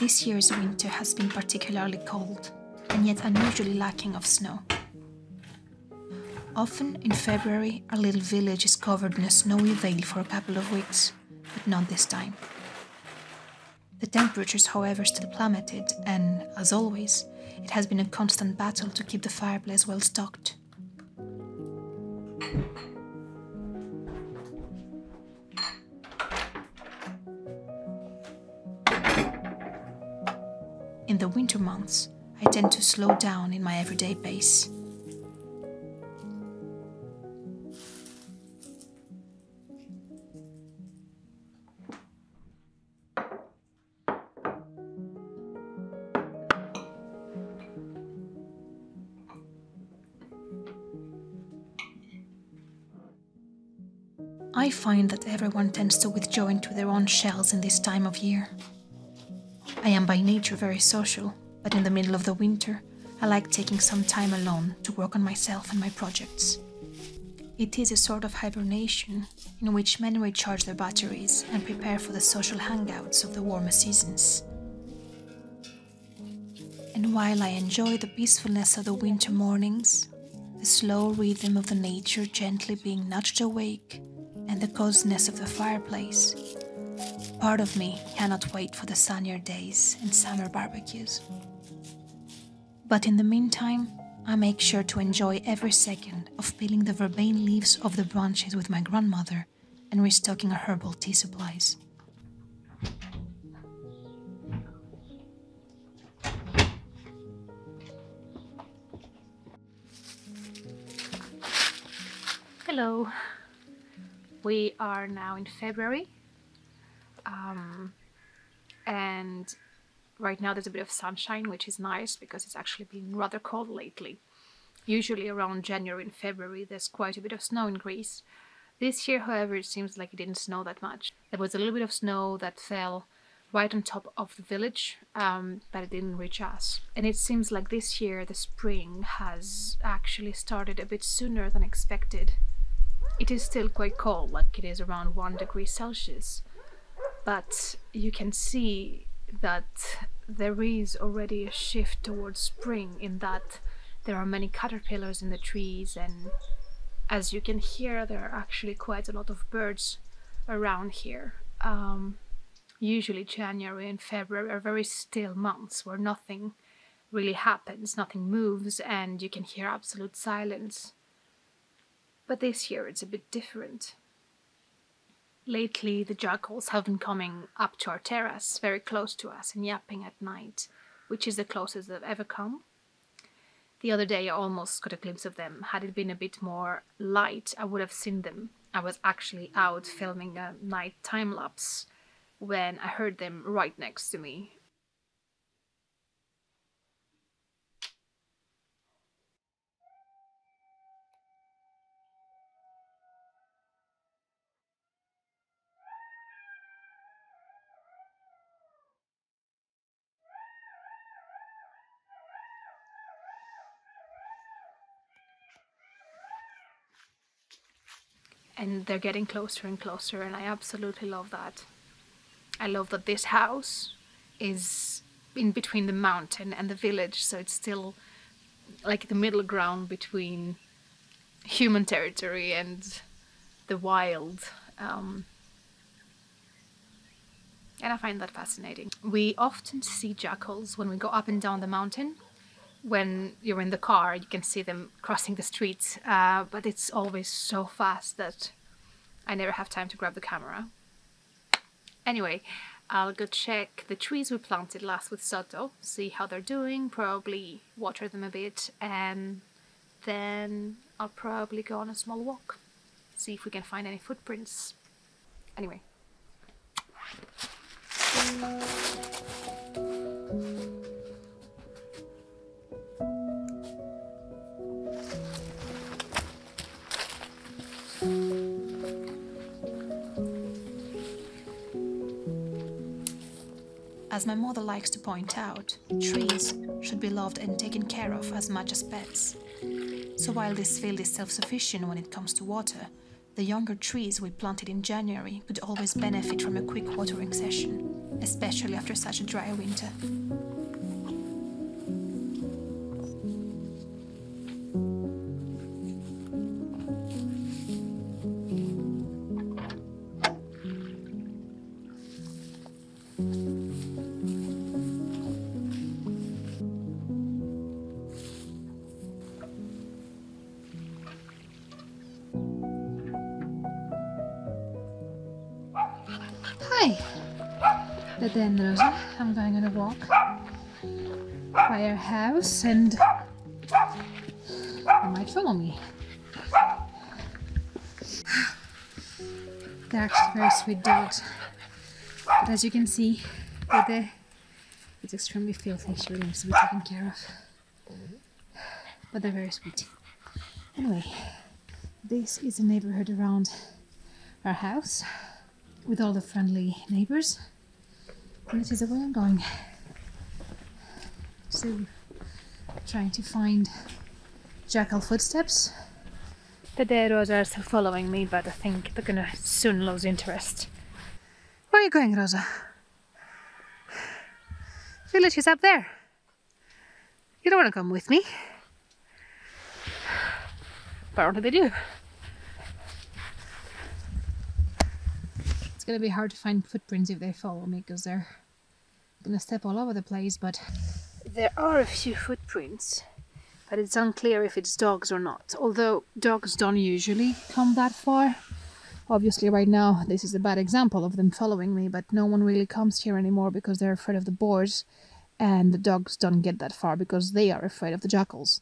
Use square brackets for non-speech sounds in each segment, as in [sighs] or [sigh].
This year's winter has been particularly cold and yet unusually lacking of snow. Often in February, our little village is covered in a snowy veil for a couple of weeks, but not this time. The temperatures, however, still plummeted, and, as always, it has been a constant battle to keep the fireplace well stocked. I tend to slow down in my everyday pace. I find that everyone tends to withdraw into their own shells in this time of year. I am by nature very social, but in the middle of the winter, I like taking some time alone to work on myself and my projects. It is a sort of hibernation in which men recharge their batteries and prepare for the social hangouts of the warmer seasons. And while I enjoy the peacefulness of the winter mornings, the slow rhythm of the nature gently being nudged awake, and the coziness of the fireplace, part of me cannot wait for the sunnier days and summer barbecues. But in the meantime, I make sure to enjoy every second of peeling the verbena leaves off the branches with my grandmother and restocking our herbal tea supplies. Hello. We are now in February. Um, and right now there's a bit of sunshine, which is nice because it's actually been rather cold lately. Usually around January and February there's quite a bit of snow in Greece. This year, however, it seems like it didn't snow that much. There was a little bit of snow that fell right on top of the village, um, but it didn't reach us. And it seems like this year the spring has actually started a bit sooner than expected. It is still quite cold, like it is around 1 degree Celsius, but you can see that there is already a shift towards spring in that there are many caterpillars in the trees and as you can hear there are actually quite a lot of birds around here. Um, usually January and February are very still months where nothing really happens, nothing moves and you can hear absolute silence. But this year it's a bit different. Lately, the jackals have been coming up to our terrace, very close to us, and yapping at night, which is the closest they've ever come. The other day, I almost got a glimpse of them. Had it been a bit more light, I would have seen them. I was actually out filming a night time lapse when I heard them right next to me, and they're getting closer and closer and I absolutely love that. I love that this house is in between the mountain and the village so it's still like the middle ground between human territory and the wild um, and I find that fascinating. We often see jackals when we go up and down the mountain when you're in the car, you can see them crossing the streets, uh, but it's always so fast that I never have time to grab the camera. Anyway, I'll go check the trees we planted last with Soto, see how they're doing, probably water them a bit, and then I'll probably go on a small walk, see if we can find any footprints. Anyway. As my mother likes to point out, trees should be loved and taken care of as much as pets. So while this field is self-sufficient when it comes to water, the younger trees we planted in January could always benefit from a quick watering session. especially after such a dry winter. Then, Rosa, I'm going on a walk by our house and you might follow me. [sighs] They're actually very sweet dogs. But as you can see, there. It's extremely filthy. She really needs to be taken care of. But they're very sweet. Anyway, this is a neighborhood around our house with all the friendly neighbors. And this is the way I'm going. So, trying to find jackal footsteps. The dead deros are still following me, but I think they're gonna soon lose interest. Where are you going, Rosa? Village is up there. You don't want to come with me. Apparently they do. It's gonna be hard to find footprints if they follow me because they're gonna step all over the place, but there are a few footprints. But it's unclear if it's dogs or not. Although dogs don't usually come that far. Obviously, right now, this is a bad example of them following me, but no one really comes here anymore because they're afraid of the boars, and the dogs don't get that far because they are afraid of the jackals.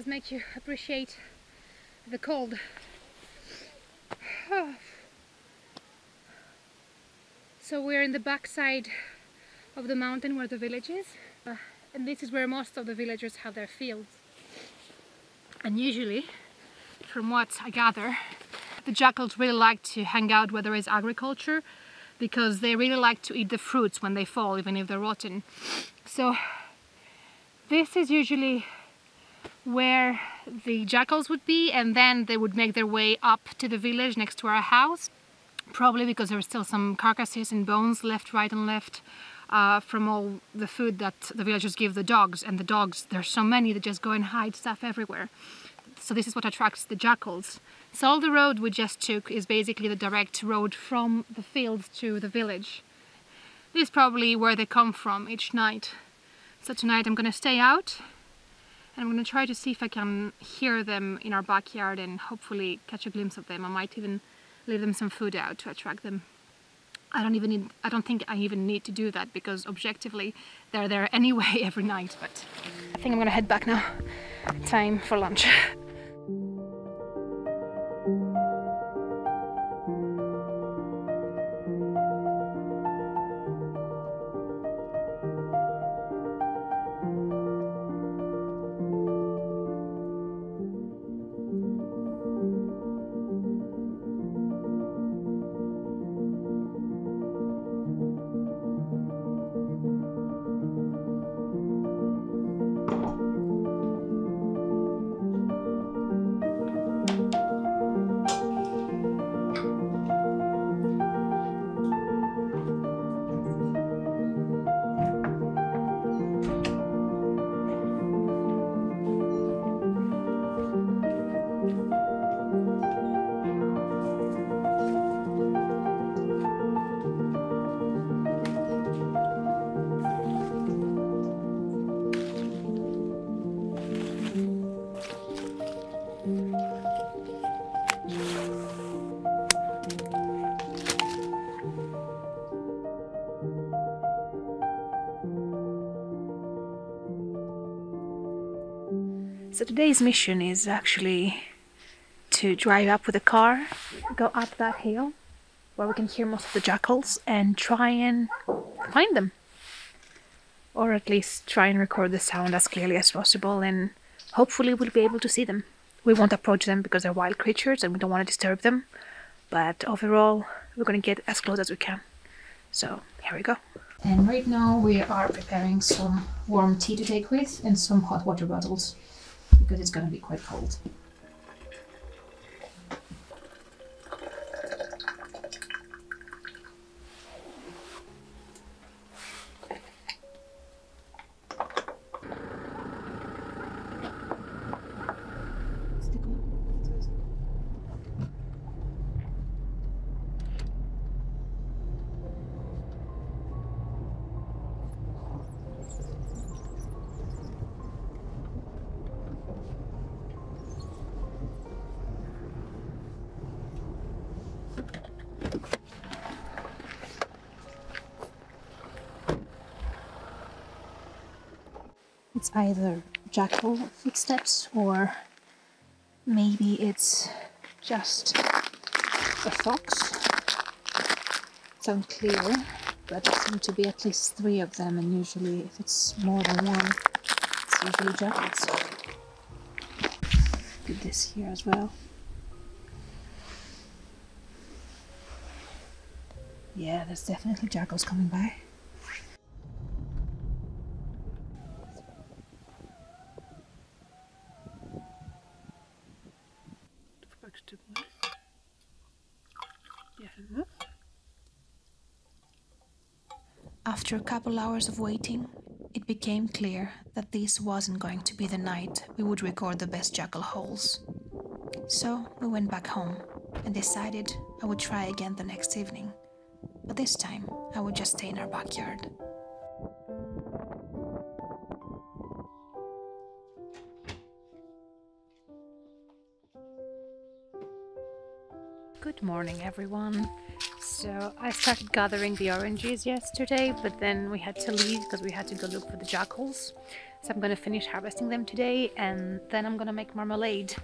Does make you appreciate the cold. [sighs] So we're in the backside of the mountain where the village is. Uh, and this is where most of the villagers have their fields. And usually, from what I gather, the jackals really like to hang out where there is agriculture because they really like to eat the fruits when they fall, even if they're rotten. So this is usually where the jackals would be and then they would make their way up to the village next to our house probably because there were still some carcasses and bones left right and left uh, from all the food that the villagers give the dogs and the dogs there's so many that just go and hide stuff everywhere. So this is what attracts the jackals. So all the road we just took is basically the direct road from the fields to the village. This is probably where they come from each night. So tonight I'm gonna stay out and I'm going to try to see if I can hear them in our backyard and hopefully catch a glimpse of them. I might even leave them some food out to attract them. I don't even need, I don't think I even need to do that because objectively they're there [laughs] anyway every night, but I think I'm gonna head back now. Time for lunch. [laughs] So today's mission is actually to drive up with a car, go up that hill where we can hear most of the jackals and try and find them. Or at least try and record the sound as clearly as possible and hopefully we'll be able to see them. We won't approach them because they're wild creatures and we don't want to disturb them. But overall, we're going to get as close as we can. So here we go. And right now we are preparing some warm tea to take with and some hot water bottles because it's going to be quite cold. Either jackal footsteps or maybe it's just a fox. It's unclear, but there seem to be at least three of them, and usually, if it's more than one, it's usually jackals. Do this here as well. Yeah, there's definitely jackals coming by. After a couple hours of waiting, it became clear that this wasn't going to be the night we would record the best jackal holes. So we went back home and decided I would try again the next evening, but this time I would just stay in our backyard. Good morning, everyone. So I started gathering the oranges yesterday, but then we had to leave because we had to go look for the jackals. So I'm gonna finish harvesting them today and then I'm gonna make marmalade.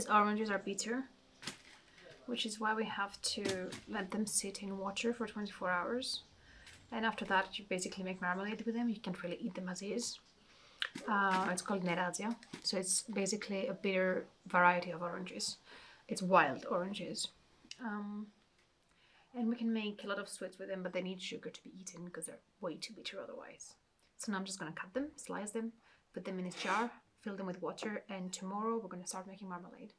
These oranges are bitter, which is why we have to let them sit in water for 24 hours. And after that, you basically make marmalade with them. You can't really eat them as is. Uh, it's called Neratzia. So it's basically a bitter variety of oranges. It's wild oranges. Um, and we can make a lot of sweets with them, but they need sugar to be eaten because they're way too bitter otherwise. So now I'm just gonna cut them, slice them, put them in a jar, fill them with water, and tomorrow we're gonna start making marmalade.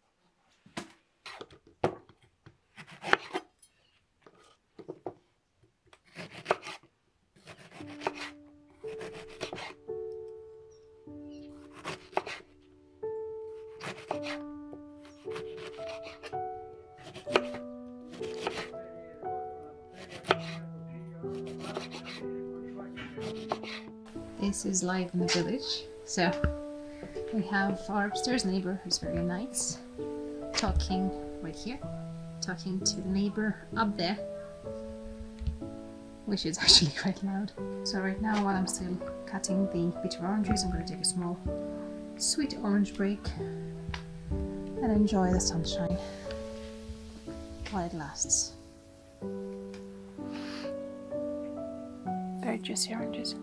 This is live in the village. So we have our upstairs neighbor who's very nice, talking right here, talking to the neighbor up there, which is [laughs] actually quite loud. So right now, while I'm still cutting the bitter oranges, I'm going to take a small sweet orange break and enjoy the sunshine while it lasts. Very juicy oranges.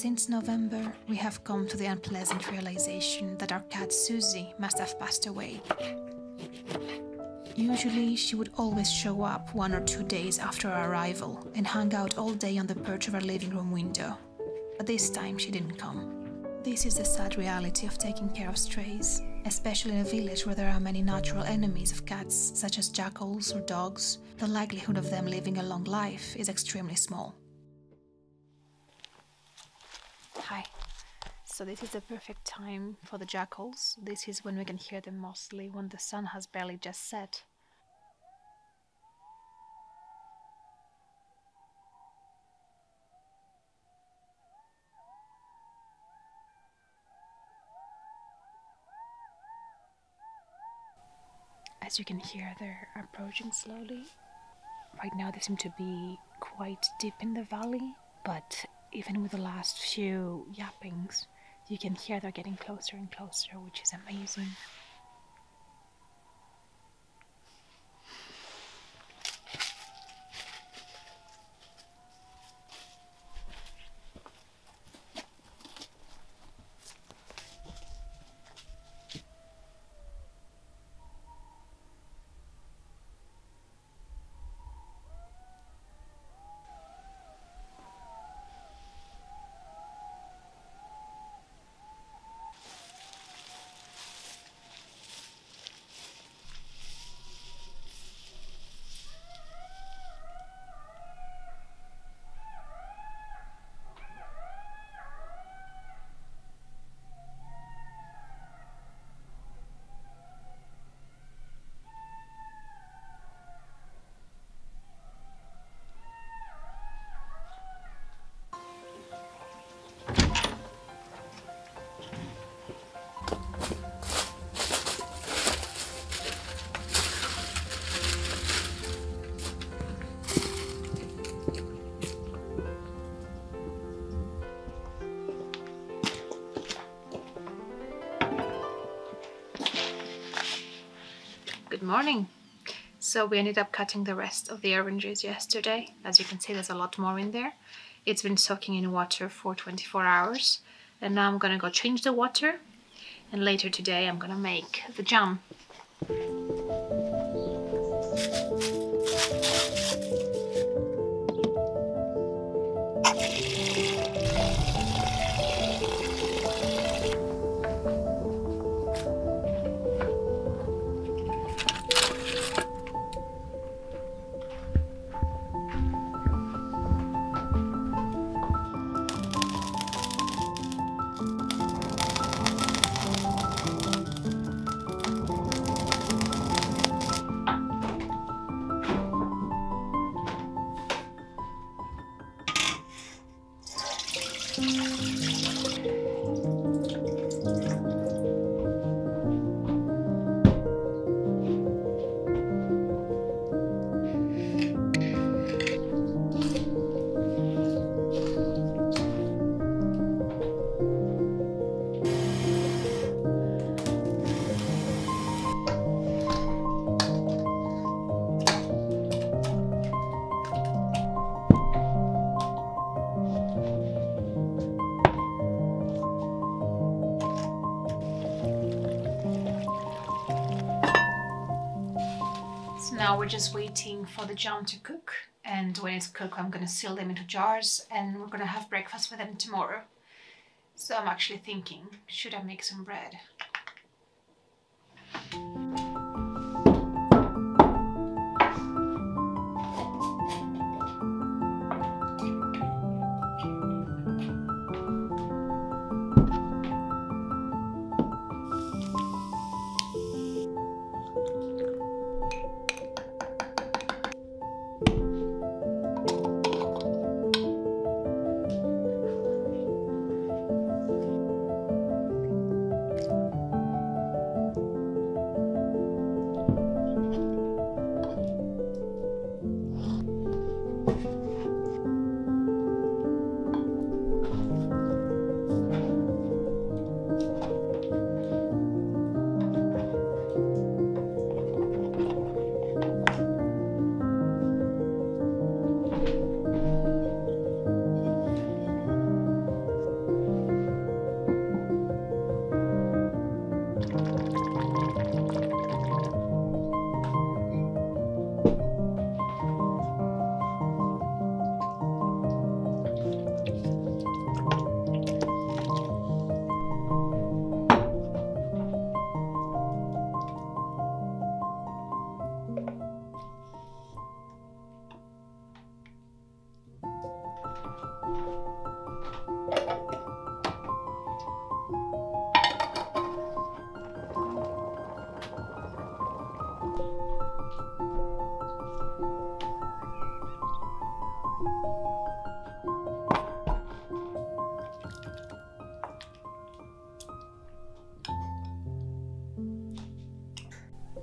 Since November, we have come to the unpleasant realization that our cat Susie must have passed away. Usually, she would always show up one or two days after our arrival and hang out all day on the perch of our living room window. But this time, she didn't come. This is the sad reality of taking care of strays, especially in a village where there are many natural enemies of cats, such as jackals or dogs. The likelihood of them living a long life is extremely small. Hi. So this is the perfect time for the jackals. This is when we can hear them mostly when the sun has barely just set. As you can hear, they're approaching slowly. Right now, they seem to be quite deep in the valley, but even with the last few yappings, you can hear they're getting closer and closer, which is amazing. Morning. So we ended up cutting the rest of the oranges yesterday. As you can see, there's a lot more in there. It's been soaking in water for 24 hours. And now I'm gonna go change the water. And later today, I'm gonna make the jam. Just waiting for the jam to cook. And when it's cooked, I'm gonna seal them into jars and we're gonna have breakfast with them tomorrow. So I'm actually thinking, should I make some bread?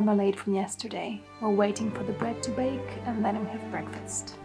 marmalade from yesterday. We're waiting for the bread to bake and then we have breakfast.